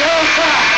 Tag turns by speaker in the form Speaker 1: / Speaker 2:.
Speaker 1: Yosa.